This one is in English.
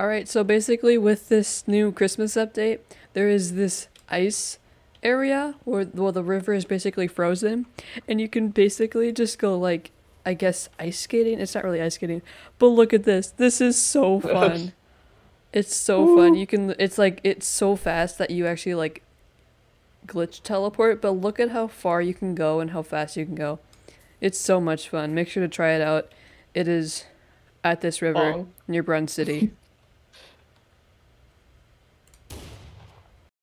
All right, so basically with this new Christmas update, there is this ice area where well the river is basically frozen and you can basically just go like I guess ice skating. It's not really ice skating, but look at this. This is so fun. it's so fun. You can it's like it's so fast that you actually like glitch teleport, but look at how far you can go and how fast you can go. It's so much fun. Make sure to try it out. It is at this river Oh. near Brun City.